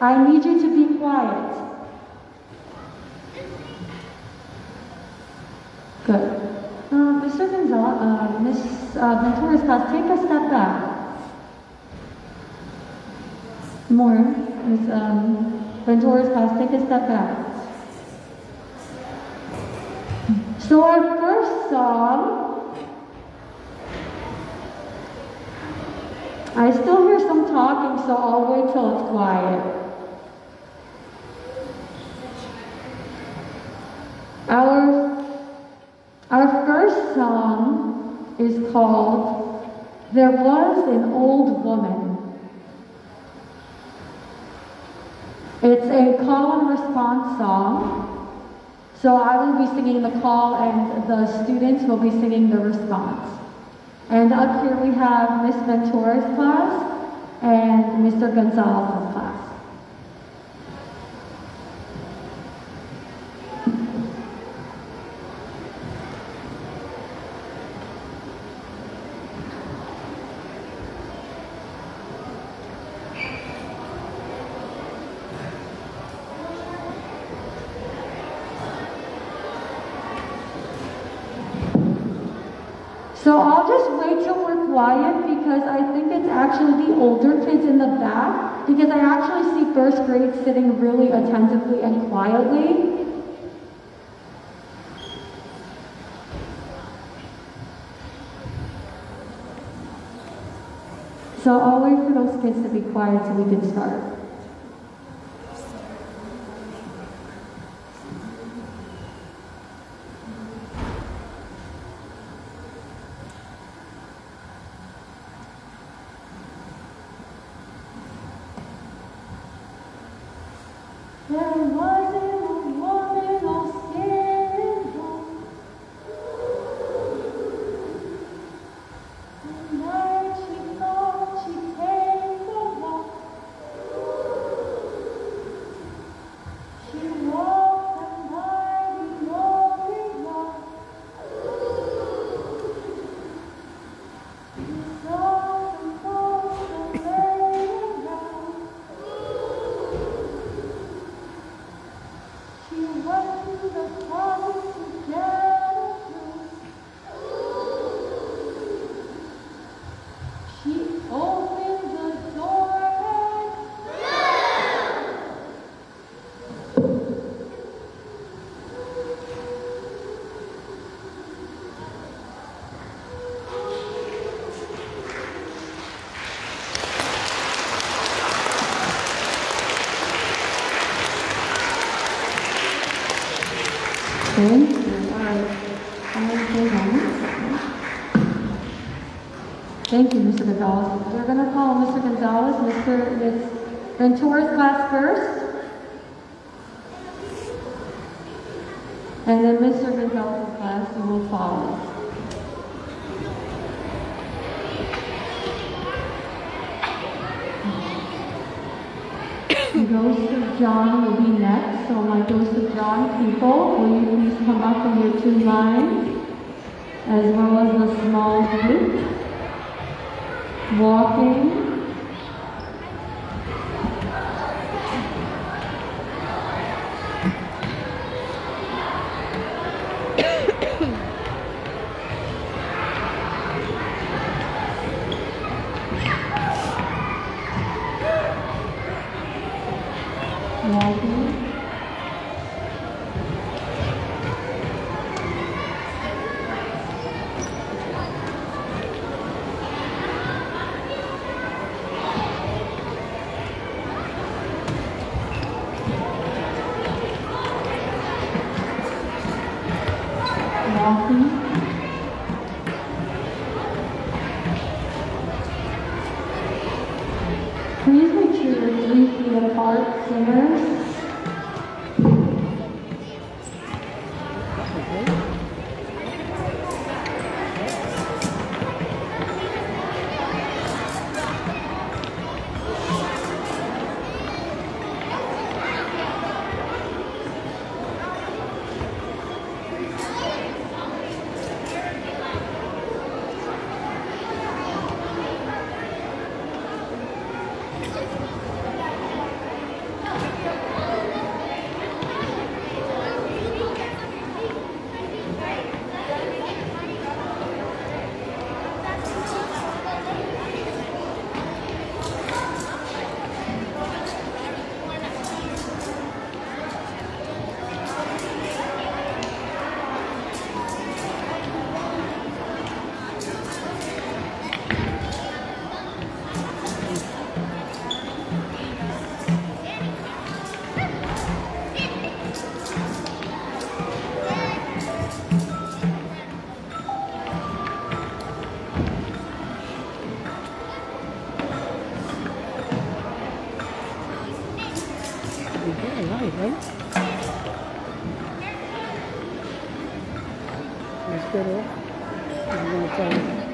I need you to be quiet. Good. Uh, Mr. Gonzalez, uh, Ms. Uh, Ventura's class, take a step back. More. Ms. Um, Ventura's class, take a step back. So our first song, I still hear some talking, so I'll wait till it's quiet. Our, our first song is called There Was an Old Woman. It's a call and response song. So I will be singing the call and the students will be singing the response. And up here we have Miss Ventura's class and Mr. Gonzalez's class. So I'll just wait till we're quiet because I think it's actually the older kids in the back because I actually see first grade sitting really attentively and quietly. So I'll wait for those kids to be quiet so we can start. There Thank you. Mr. Gonzalez. We're going to call Mr. Gonzalez, Mr. Ms. Ventura's class first. And then Mr. Gonzalez's class will follow. Of John will be next, so my of John people, will you please come up in your two lines, as well as the small group. Walking. Walking. Please make sure you're three feet apart, singers. All right? Let's get off.